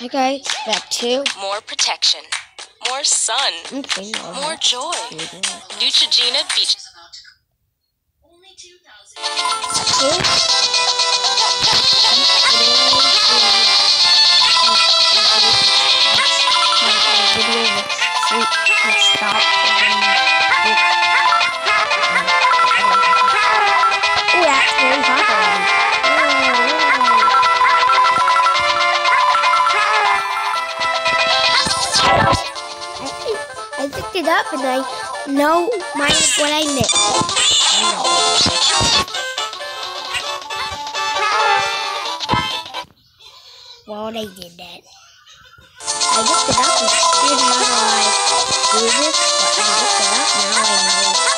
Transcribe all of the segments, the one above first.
Okay, back two. More protection. More sun. Okay. More joy. Neutrogena Beach. Oh, it up and I know minus what I missed. Well, they did that. I looked it up and figured out how I do this, but I looked it up now I know.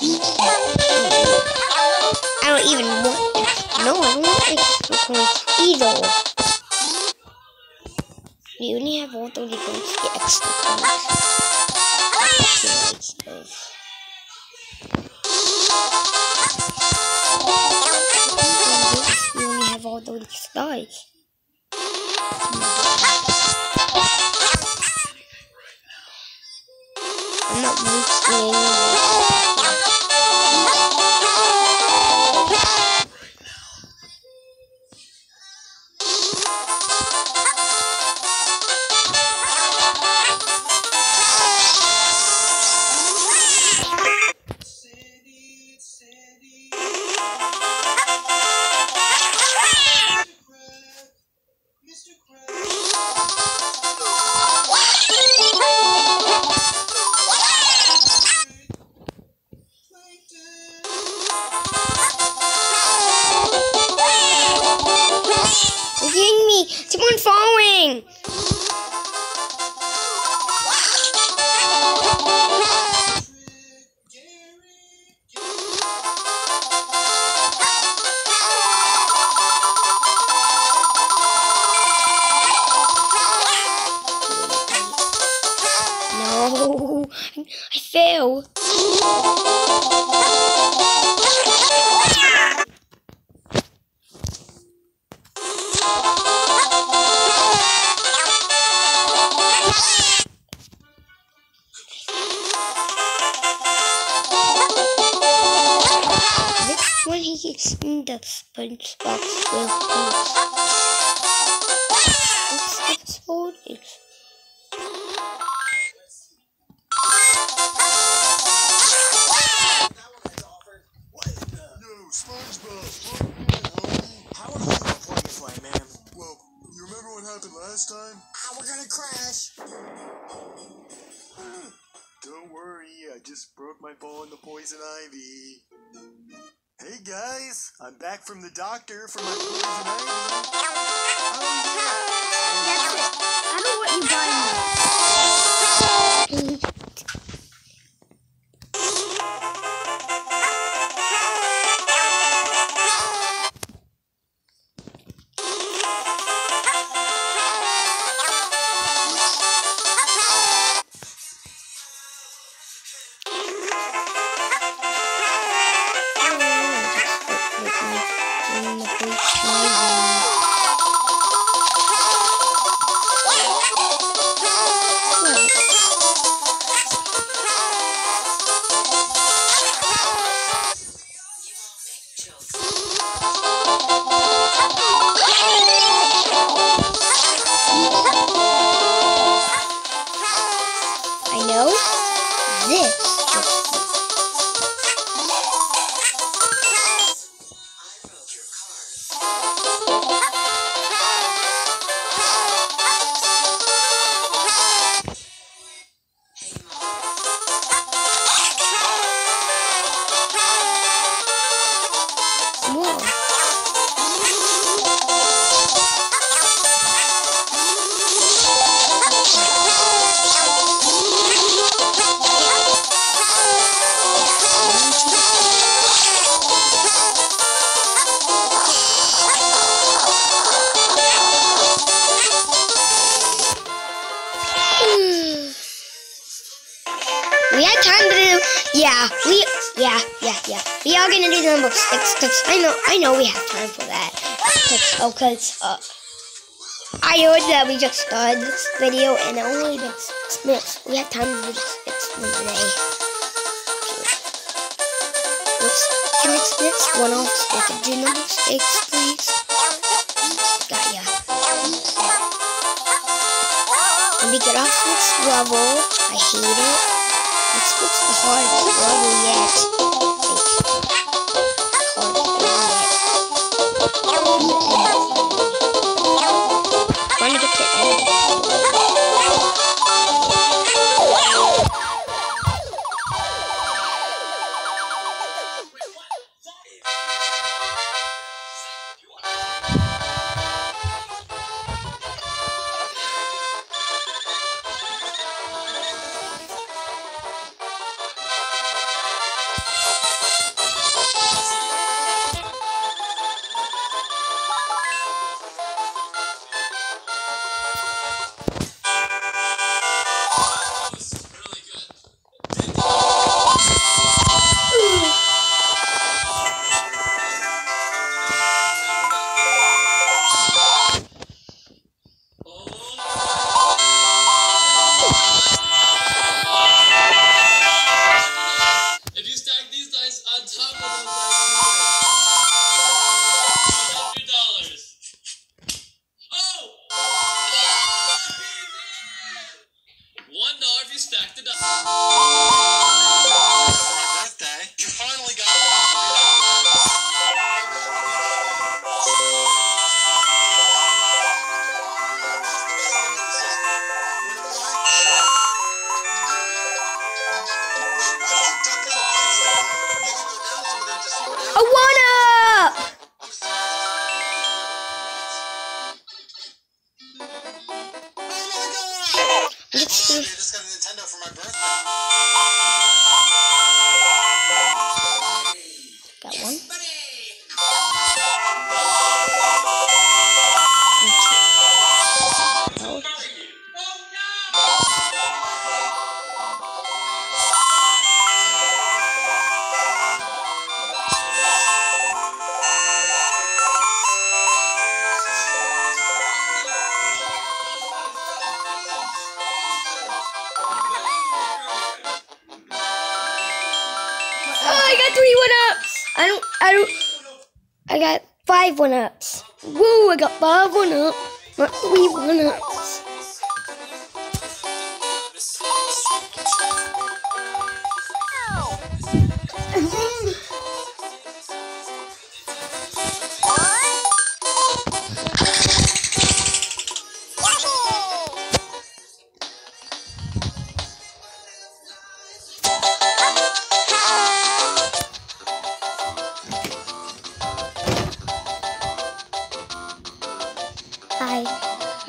I don't even want. No, I don't want coins either. We only have all 30 coins to get extra coins. Like those. Only have all 30 stars. I'm not boosting SpongeBob SquarePants. It's SpongeBob. How are you plug and play, man? Well, you remember what happened last time? Ah, we're gonna crash. Don't worry, I just broke my fall in the poison ivy. Hey guys, I'm back from the doctor for my poison ivy. Oh That's it. I don't want you buying this. I yeah. We are gonna do number six, cause I know, I know we have time for that. Cause, oh, cause, uh, I heard that we just started this video and only been six minutes. We have time to do the six one today. Can I snitch one off so I can do number six, please? Got ya. Let me get off this level. I hate it. This looks the hardest level yet. Hardest five one ups. Woo! I got five one ups. Not three one ups.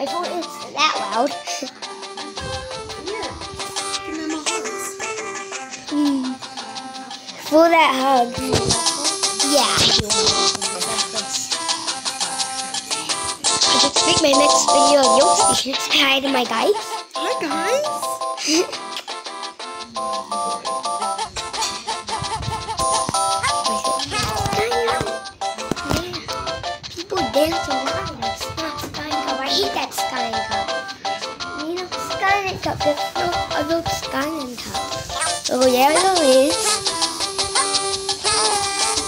Loud. Mm. For that hug. Yeah. I just make my next video of Yoshi. Hi to my guys. Hi guys. Cup, there's no adult Skyline Cup. Oh, yeah, there is.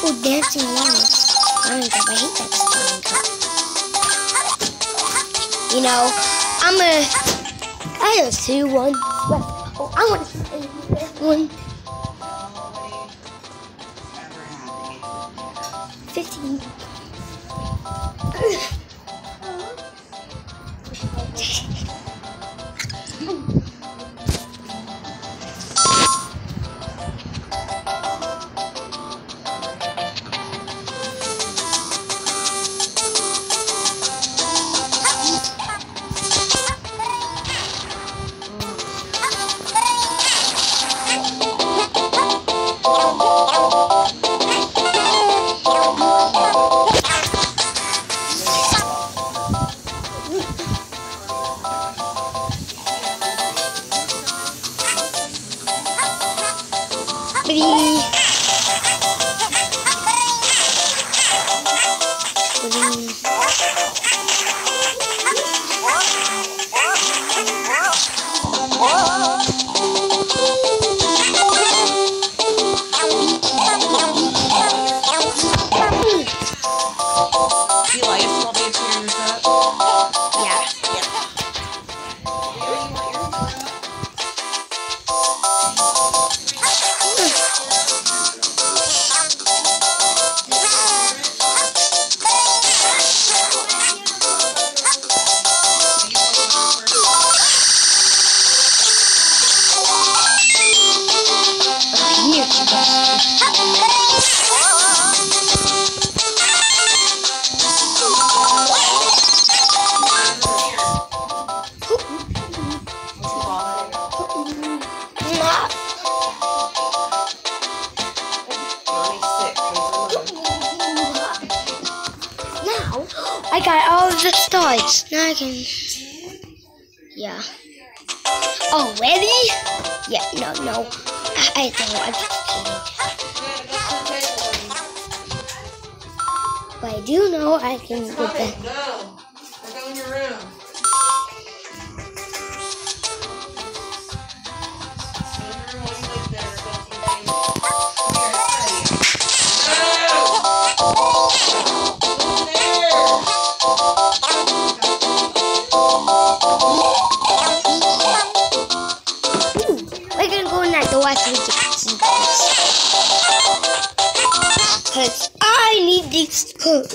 Oh, Dancing Lions. Skyline Cup, I hate that Skyline Cup. You know, I'm a... I have two, one, well, oh, I want to one. 15. I got all of the stars. Now I can. Yeah. Oh, Already? Yeah. No, no. I, I don't. I'm just kidding. But I do know I can get that. Go. Going to your room.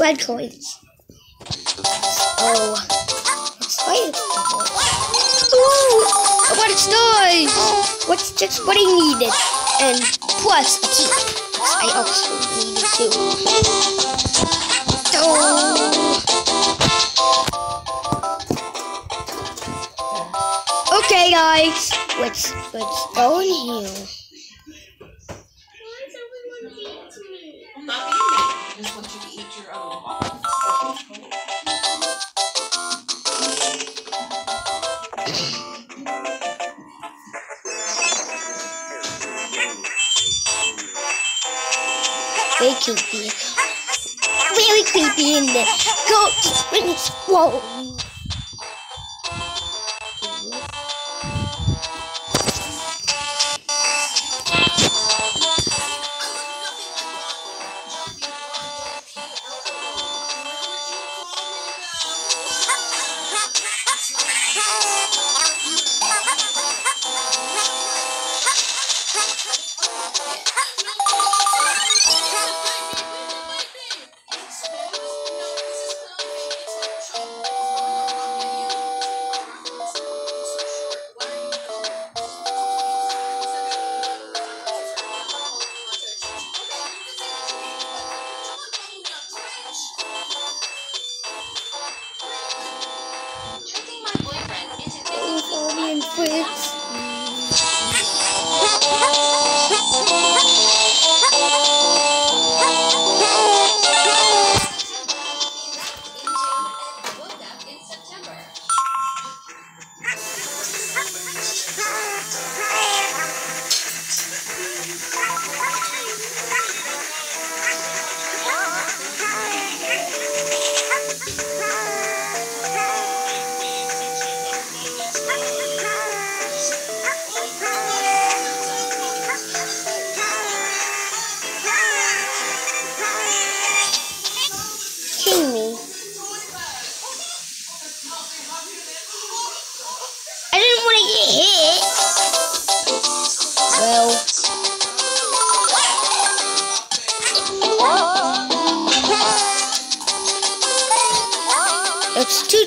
Red coins. Oh, let's play. Ooh, I want stars. What's just what I needed, and plus a key. I also needed two. Oh. Okay, guys, let's let's go in here. Very creepy. Very creepy in there. Go. It's two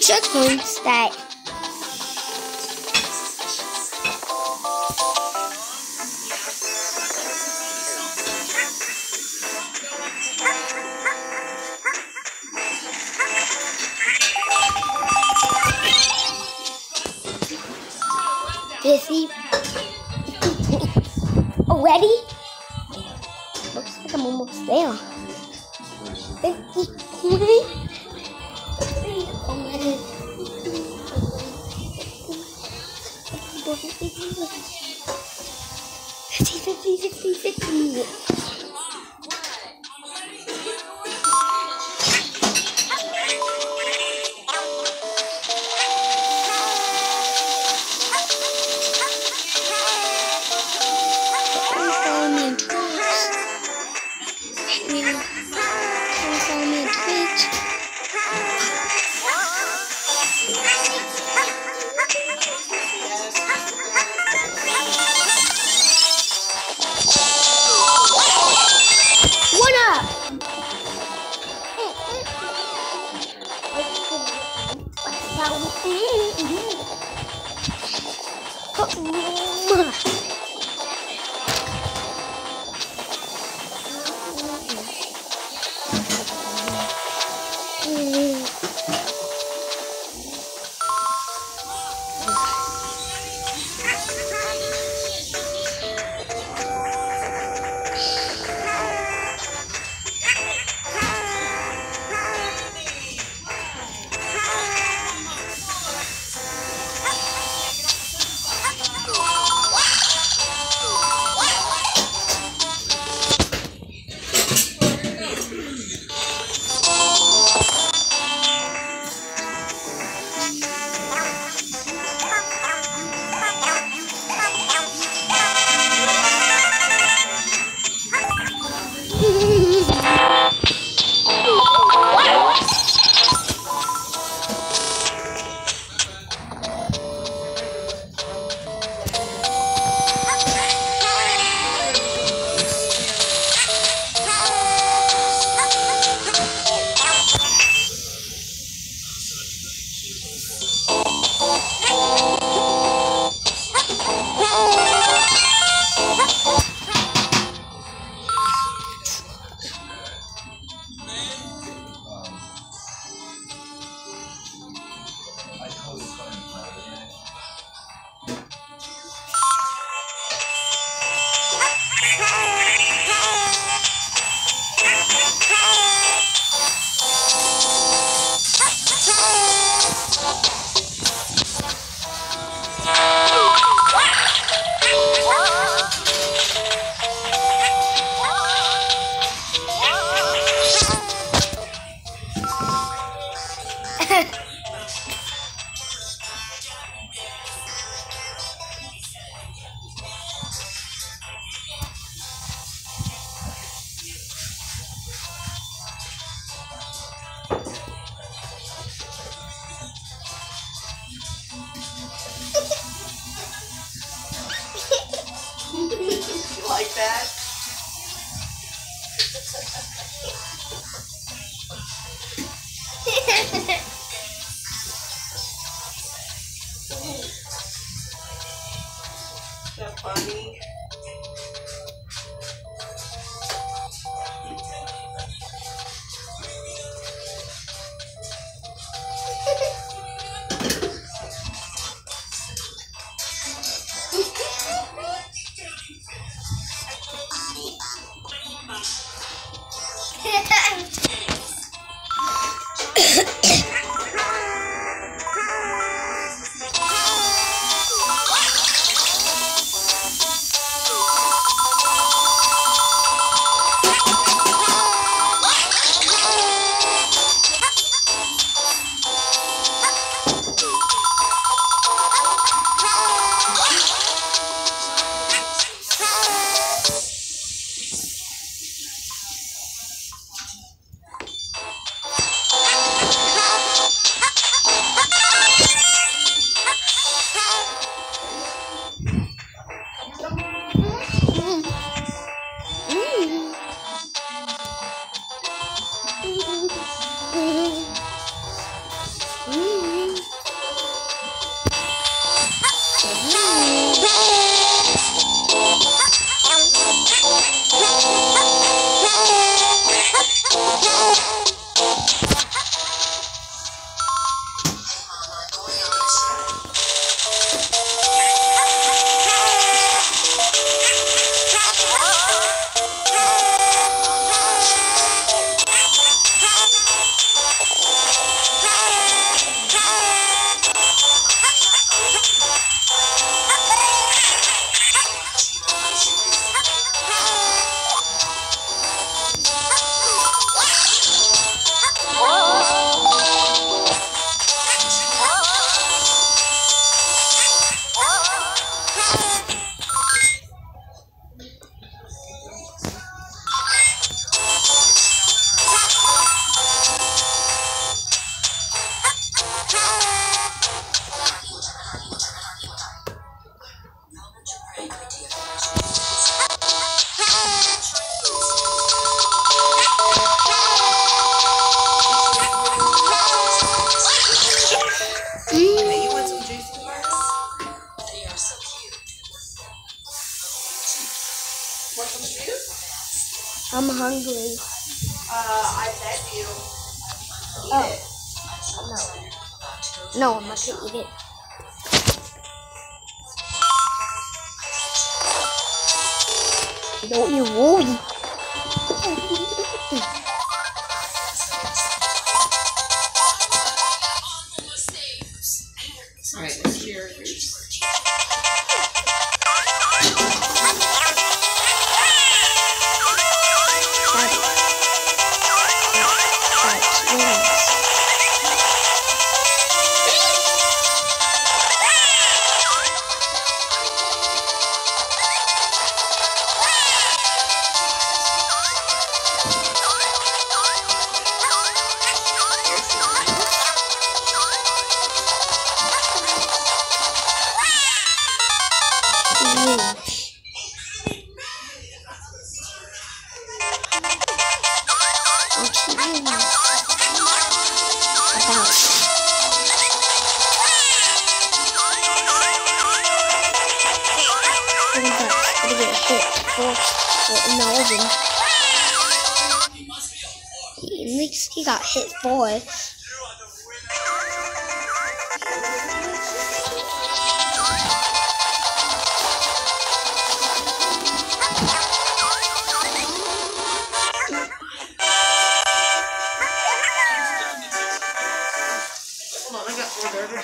checkpoints that Fifty. Already? Looks like I'm almost there. Fifty 50, Ooh. No, I'm not gonna eat it. Don't you worry. Alright, let's. He got hit four.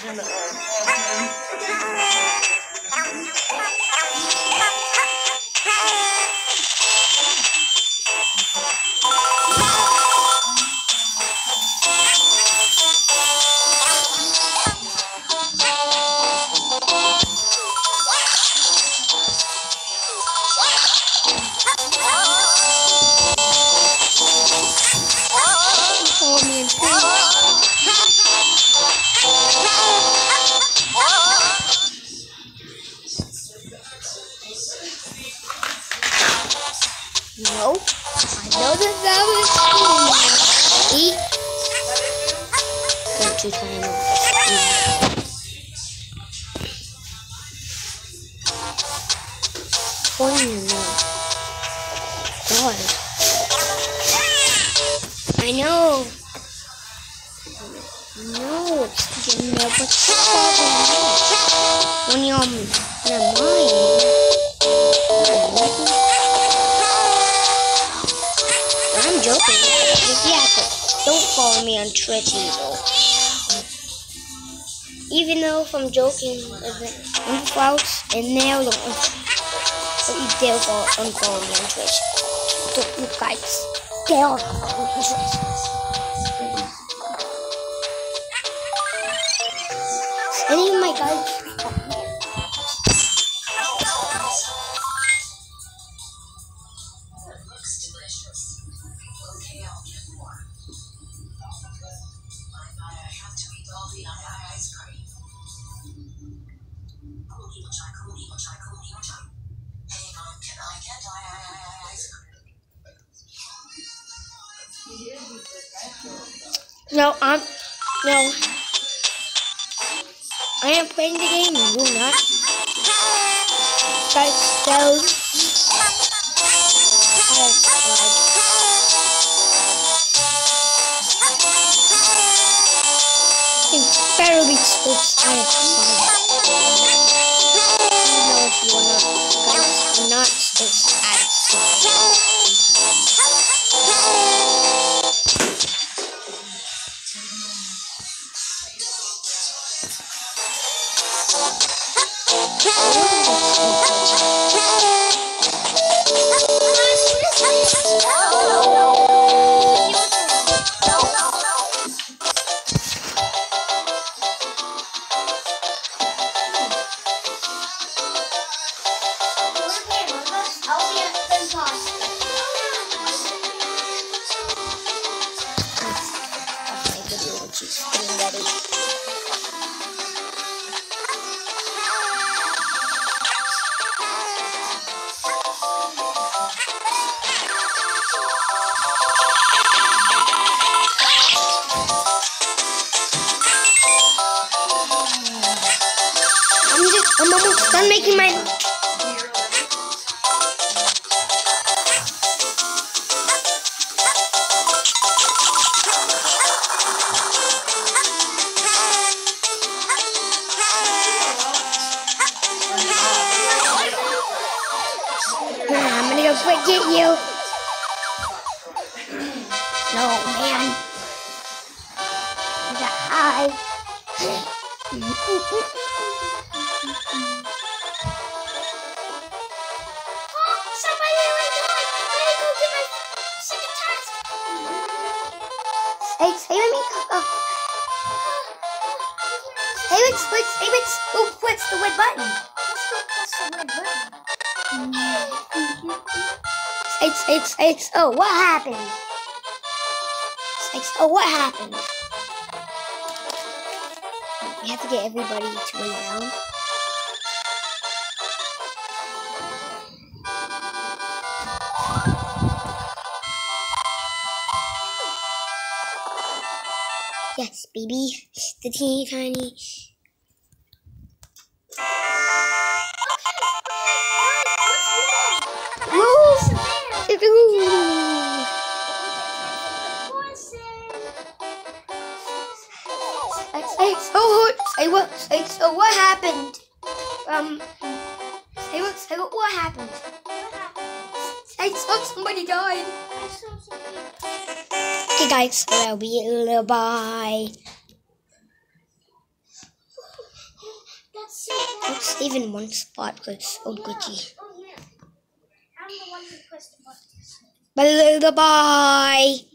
In the No, I know that that was eat. Don't you try and Point in your nose. God. I know. No, it's getting there, but when you're um, on never mind. Yeah, but don't follow me on Twitch either. Even though if I'm joking, I'm false and now don't. But you dare follow, unfollow me on Twitch. Don't you guys dare follow me on Twitch. Any of my guys. Okay. Okay. Oh, what happened? Oh, what happened? We have to get everybody to win round. Yes, baby. The teeny tiny. Say what? Say, so what happened? Um, say what? Say what? What happened? I saw somebody died. Okay, guys, that'll be a little bye. That's so Let's save in one spot because oh glitchy. Oh, yeah. I'm the one who pressed the button. Bye.